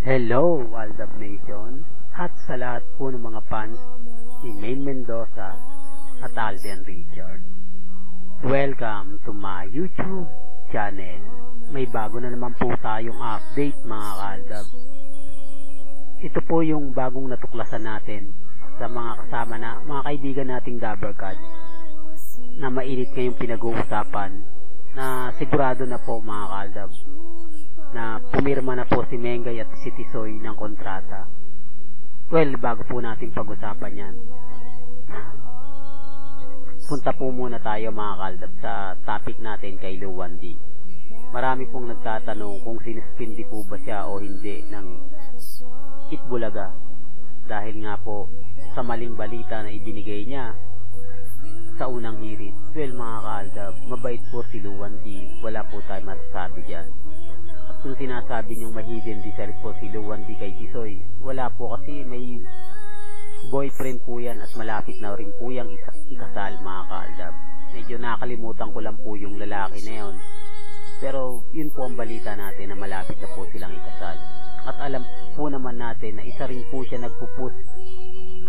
Hello, Waldab Nation, at sa lahat po ng mga fans ni Main Mendoza at Alden Richard. Welcome to my YouTube channel. May bago na naman po tayong update mga kaldab. Ito po yung bagong natuklasan natin sa mga kasama na mga kaibigan nating Dabbercad na mainit ngayong pinag-uusapan na sigurado na po mga kaldab na pumirma na po si Mengay at si Tisoy ng kontrata. Well, bago po natin pag-usapan yan, punta po muna tayo mga kaldab sa topic natin kay Luwandi. Marami pong nagtatanong kung sinuspindi po ba siya o hindi ng Itbulaga dahil nga po sa maling balita na ibinigay niya sa unang hirit. Well mga kaldab, mabait po si Luwandi, wala po tayo masasabi dyan kung sinasabi niyong mahidden desire po si Luwan di kay Tisoy, wala po kasi may boyfriend po yan at malapit na rin po yung ikasal mga kaaldab. Medyo nakalimutan ko lang po yung lalaki na yon. Pero yun po ang balita natin na malapit na po silang ikasal. At alam po naman natin na isa rin po siya nagpupus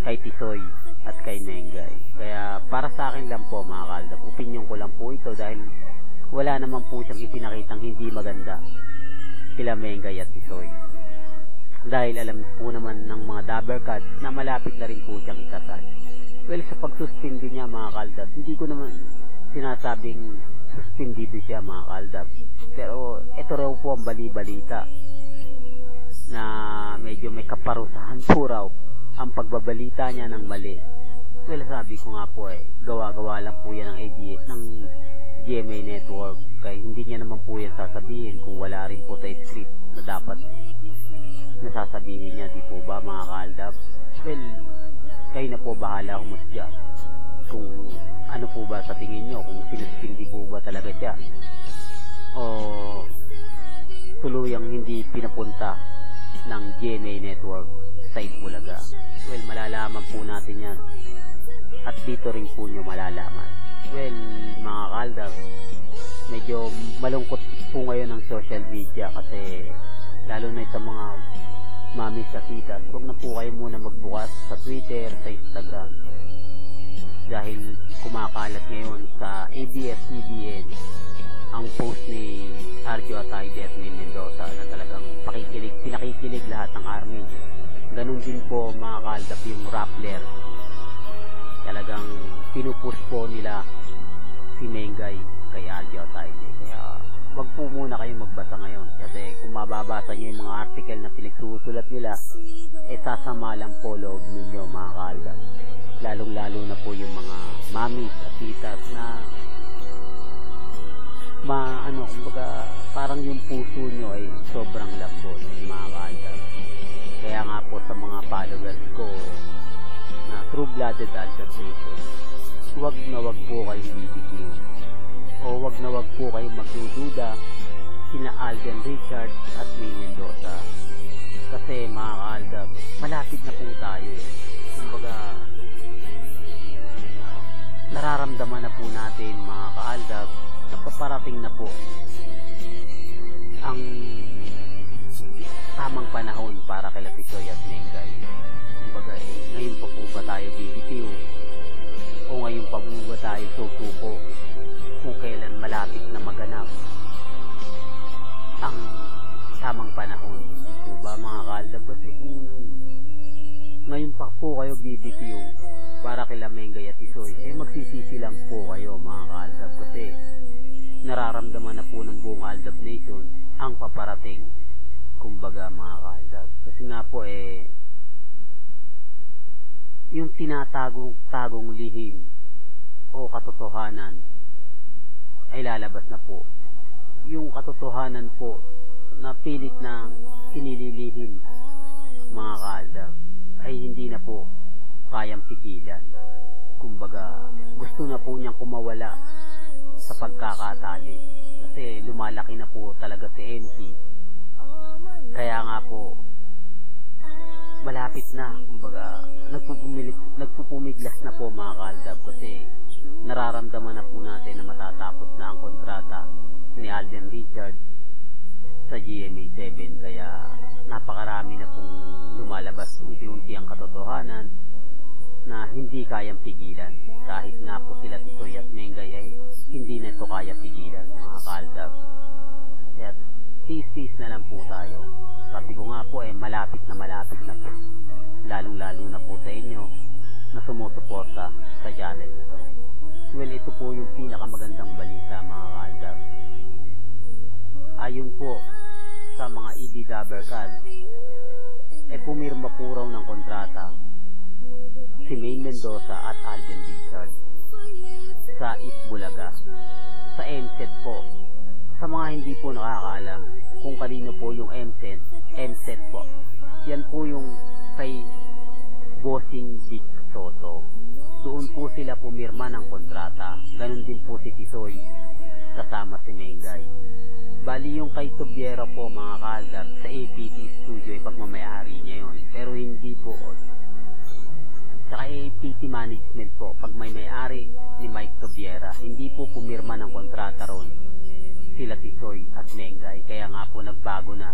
kay Tisoy at kay Mengay. Kaya para sa akin lang po mga kaaldab, opinion ko lang po ito dahil wala naman po siyang ipinakitang hindi maganda sila Mengay at Tisoy. Dahil alam po naman ng mga Dabbercat na malapit na rin po siyang ikasal. Well, sa pagsuspindi niya mga kaldab, hindi ko naman sinasabing suspendido siya mga kaldab. Pero ito raw po ang bali-balita na medyo may kaparusahan po raw ang pagbabalita niya ng mali. Well, sabi ko nga po eh, gawa-gawa lang po yan ng, ADA, ng GMA Network kaya hindi niya naman po yan nasasabihin niya, di po ba mga kaaldab? Well, kayo na po bahala humusga kung ano po ba sa tingin nyo, kung sinuspindi po ba talaga siya o tuluyang hindi pinapunta ng GMA Network sa Itbulaga. Well, malalaman po natin yan at dito rin po nyo malalaman. Well, mga kaldab, medyo malungkot po ngayon ang social media kasi lalo na sa mga mami sa tita huwag na po kayo muna magbukas sa Twitter, sa Instagram. Dahil kumakalat ngayon sa ABS-CBN ang post ni Arjo Atayde at Min Mendoza na talagang pakikilig, pinakikilig lahat ng army. Ganun din po mga kaldap yung Rappler. Talagang pinupus po nila si Mengay kay Aljo Taide. Kaya wag po muna kayong magbasa mababasa niyo yung mga article na pinagsusulat nila eh sasama lang po loob ninyo mga kaalda. Lalong lalo na po yung mga mamis at titas na ma ano kumbaga parang yung puso nyo ay sobrang lambot mga kaalda. Kaya nga po sa mga followers ko na true-blooded Alda Nation, wag na wag po kayong bibigyan o wag na wag po kayong magdududa sina Alden Richard at May Mendoza. Kasi mga kaaldab malapit na po tayo eh. kumbaga nararamdaman na po natin mga kaaldab na paparating na po ang tamang panahon para kay Latisoy at Mengay kumbaga eh, ngayon pa po ba tayo bibitiw? O ngayon pa po ba tayo susuko po kayo BBQ para kila Mengay at Isoy, eh magsisisi lang po kayo mga kaldab kasi nararamdaman na po ng buong Aldab Nation ang paparating kumbaga mga kaldab. Kasi nga po eh yung tinatagong-tagong lihim o katotohanan ay lalabas na po. Yung katotohanan po na pilit na inililihim mga kaalda ay hindi na po kayang pigilan. Kumbaga, gusto na po niyang kumawala sa pagkakatali kasi lumalaki na po talaga si MC. Kaya nga po, malapit na, kumbaga, nagpupumilit, nagpupumiglas na po mga kaaldab kasi nararamdaman na po natin na matatapos na ang kontrata ni Alden Richard sa GMA 7 kaya napakarami na pong lumalabas unti-unti ang katotohanan na hindi kayang pigilan. Kahit nga po sila Titoy at Mengay ay hindi na ito kaya pigilan mga kaaldab kaya tis-tis na lang po tayo. Sabi ko nga po ay eh, malapit na malapit na po. Lalong lalo na po sa inyo na sumusuporta sa channel na to. Well ito po yung pinakamagandang balita mga kaaldab ayun po sa mga ED Dabercad, eh pumirma po raw ng kontrata si May Mendoza at Alden Richard sa Itbulaga sa MSET po. Sa mga hindi po nakakaalam kung kanino po yung MSET, MSET po. Yan po yung kay Bossing Big Soto. Doon po sila pumirma ng kontrata. Ganon din po si Tisoy kasama si Mengay. Bali yung kay Tubiera po mga kaldar sa APT Studio ay pagmamayari niya yun. Pero hindi po sa APT Management po pag may may-ari ni Mike Tubiera. Hindi po pumirma ng kontrata ron sila Tisoy at Mengay. Kaya nga po nagbago na.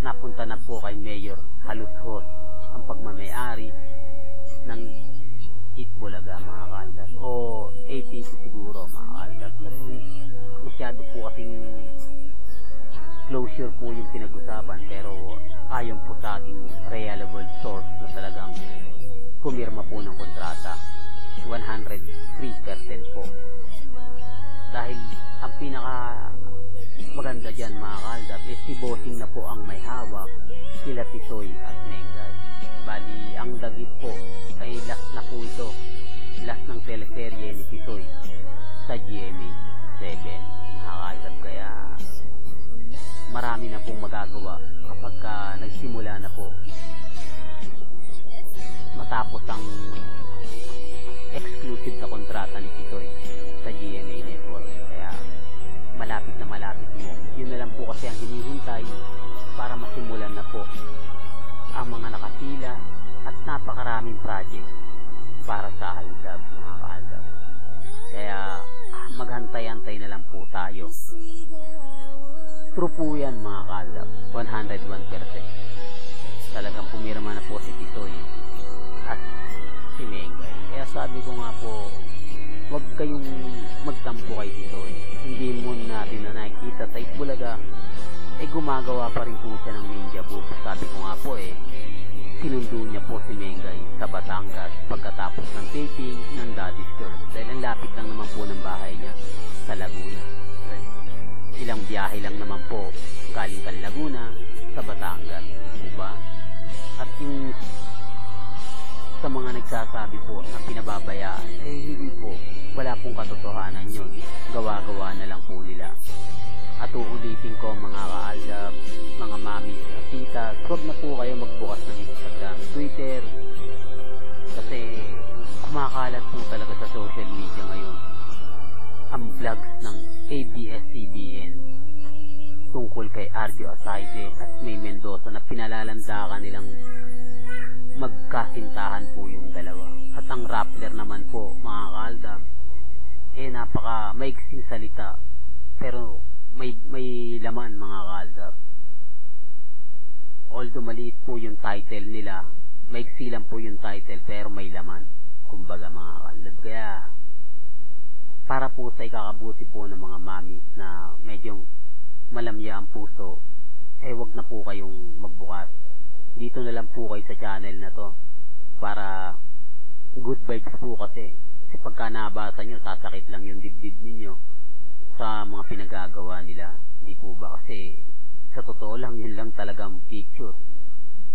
Napunta na po kay Mayor Halushos ang pagmamayari ng Itbulaga mga kaldar. O APT siguro mga. Masyado po kasing closure po yung pinag-usapan pero ayon po sa ating reliable source na talagang pumirma po ng kontrata 103% po. Dahil ang pinaka maganda dyan mga kaldab is si Bossing na po ang may hawak sila Tisoy at Mengay bali ang dagit po ay last na po ito last ng teleserye ni Tisoy sa GMA 7 nakakaldab kaya marami na pong magagawa kapag ka nagsimula na po. Matapos ang exclusive na kontrata ni Tisoy sa GMA Network. Kaya malapit na malapit mo yun na lang po kasi ang hinihintay para masimulan na po ang mga nakasila at napakaraming project para sa Aldab mga maghantay-antay na lang po tayo. True po yan mga kaaldab 101% talagang pumirma na po si Tisoy at si Mengay. Kaya sabi ko nga po huwag kayong magtampo kay Tisoy hindi mo natin na nakikita sa Itbulaga eh gumagawa pa rin po siya ng ninja book. Sabi ko nga po eh sinundo niya po si Mengay sa Batangas pagkatapos ng taping ng Daddy's Girl. Dahil ang lapit lang naman po ng bahay niya sa Laguna. Ilang biyahe lang naman po galing kang Laguna sa Batangas. Diba? at yung sa mga nagsasabi po na pinababayaan eh hindi po. Wala pong katotohanan yun. Gawa-gawa na lang po nila. At uulitin ko mga kaalab mga mami at tita huwag na po kayo magbukas ng Instagram Twitter kasi kumakalat po talaga sa social media ngayon ang vlogs ng ABS-CBN tungkol kay Arjo Asayde at May Mendoza na pinalalandakan nilang magkasintahan po yung dalawa. At ang Rappler naman po, mga kaaldam, eh napaka maiksing salita pero may may laman mga kaaldam. Although maliit po yung title nila, maiksi lang po yung title pero may laman. Kumbaga mga kaaldam. Kaya para po sa ikakabuti po ng mga mami na medyo malamya ang puso, eh wag na po kayong magbukas dito na lang po kayo sa channel na to para good vibes po kasi kasi pagka nabasa nyo sasakit lang yung dibdib ninyo sa mga pinagagawa nila hindi po ba kasi sa totoo lang yun lang talagang picture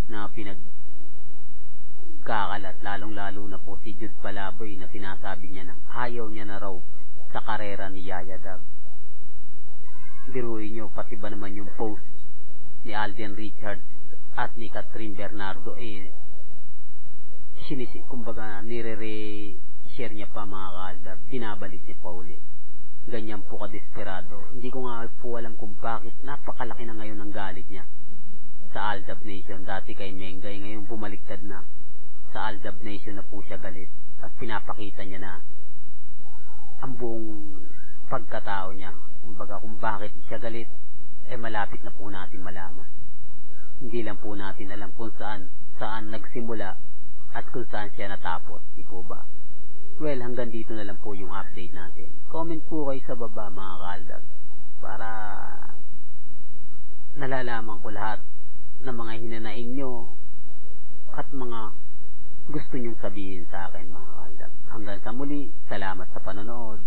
na pinag kakalat lalong lalo na po si Jude Palaboy na sinasabi niya na ayaw niya na raw sa karera ni Yaya Dab. Biruin nyo pati ba naman yung post ni Alden Richards at ni Catherine Bernardo eh sinisi kumbaga nire-share niya pa mga kaaldab binabalik ni Pauli ganyan po ka-desperado. Hindi ko nga po alam kung bakit. Napakalaki na ngayon ang galit niya sa Aldab Nation. Dati kay Mengay ngayon bumaliktad na sa Aldab Nation na po siya galit. At pinapakita niya na ang buong pagkatao niya. Kumbaga kung bakit siya galit eh malapit na po natin malaman. Hindi lang po natin alam kung saan saan nagsimula at kung saan siya natapos, di po ba? Well, hanggang dito na lang po yung update natin. Comment po kayo sa baba mga kaldag para nalalaman ko lahat ng mga hinanain nyo at mga gusto nyong sabihin sa akin mga kaldag. Hanggang sa muli, salamat sa panonood.